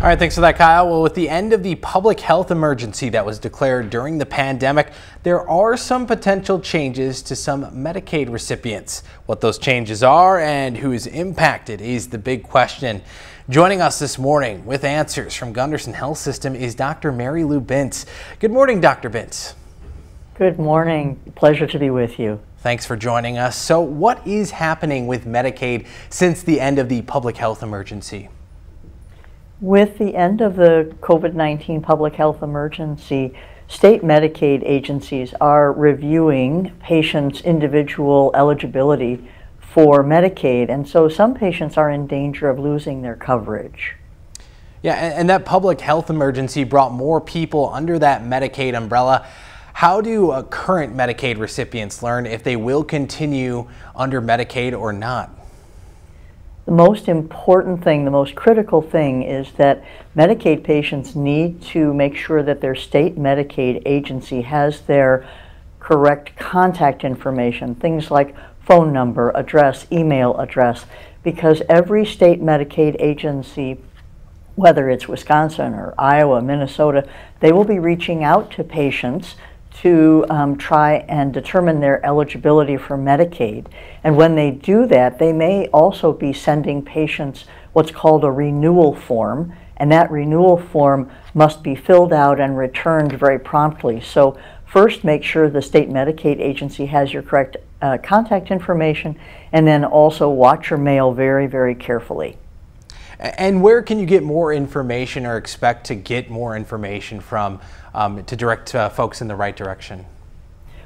All right, thanks for that, Kyle. Well, with the end of the public health emergency that was declared during the pandemic, there are some potential changes to some Medicaid recipients. What those changes are and who is impacted is the big question. Joining us this morning with answers from Gundersen Health System is Dr. Mary Lou Bintz. Good morning, Dr. Bintz. Good morning. Pleasure to be with you. Thanks for joining us. So, what is happening with Medicaid since the end of the public health emergency? With the end of the COVID 19 public health emergency, state Medicaid agencies are reviewing patients' individual eligibility for Medicaid, and so some patients are in danger of losing their coverage. Yeah, and, that public health emergency brought more people under that Medicaid umbrella. How do uh, current Medicaid recipients learn if they will continue under Medicaid or not? The most important thing, the most critical thing is that Medicaid patients need to make sure that their state Medicaid agency has their correct contact information, things like phone number, address, email address, because every state Medicaid agency, whether it's Wisconsin or Iowa, Minnesota, they will be reaching out to patients to um, try and determine their eligibility for Medicaid. And when they do that, they may also be sending patients what's called a renewal form, and that renewal form must be filled out and returned very promptly. So first make sure the state Medicaid agency has your correct uh, contact information, and then also watch your mail very, very carefully. And where can you get more information or expect to get more information from um, to direct uh, folks in the right direction?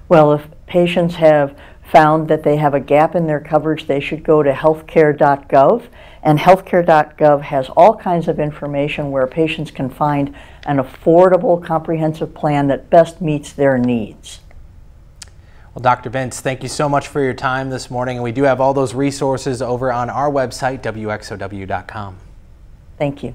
Well, if patients have found that they have a gap in their coverage, they should go to healthcare.gov. And healthcare.gov has all kinds of information where patients can find an affordable, comprehensive plan that best meets their needs. Well, Dr. Bintz, thank you so much for your time this morning. And we do have all those resources over on our website, WXOW.com. Thank you.